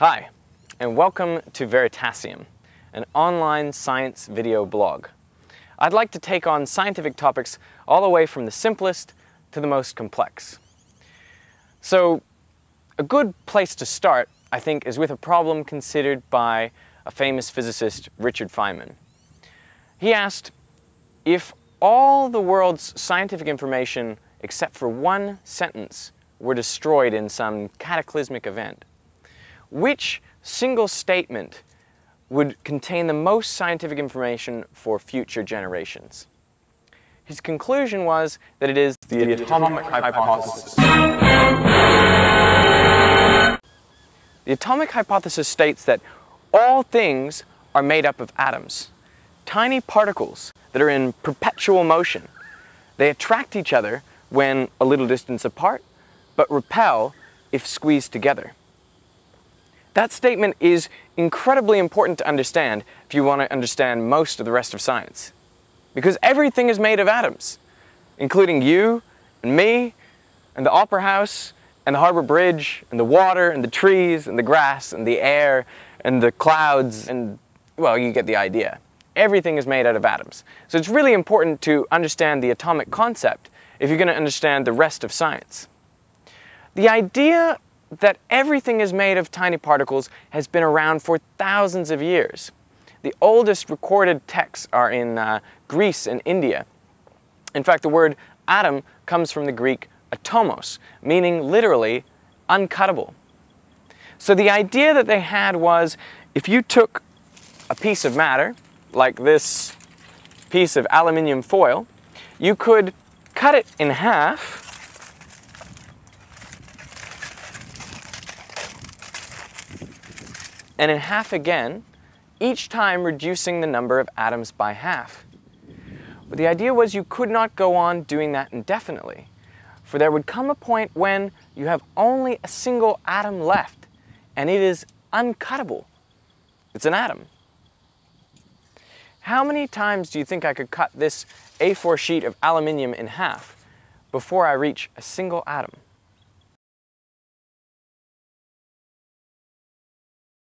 Hi, and welcome to Veritasium, an online science video blog. I'd like to take on scientific topics all the way from the simplest to the most complex. So, a good place to start, I think, is with a problem considered by a famous physicist, Richard Feynman. He asked, if all the world's scientific information except for one sentence were destroyed in some cataclysmic event, which single statement would contain the most scientific information for future generations? His conclusion was that it is the, the atomic, atomic hypothesis. The atomic hypothesis states that all things are made up of atoms, tiny particles that are in perpetual motion. They attract each other when a little distance apart, but repel if squeezed together. That statement is incredibly important to understand if you want to understand most of the rest of science. Because everything is made of atoms, including you and me and the Opera House and the Harbor Bridge and the water and the trees and the grass and the air and the clouds and, well, you get the idea. Everything is made out of atoms. So it's really important to understand the atomic concept if you're going to understand the rest of science. The idea that everything is made of tiny particles has been around for thousands of years. The oldest recorded texts are in uh, Greece and India. In fact, the word atom comes from the Greek atomos, meaning literally uncuttable. So the idea that they had was if you took a piece of matter, like this piece of aluminium foil, you could cut it in half and in half again, each time reducing the number of atoms by half. But the idea was you could not go on doing that indefinitely, for there would come a point when you have only a single atom left, and it is uncuttable. It's an atom. How many times do you think I could cut this A4 sheet of aluminium in half before I reach a single atom?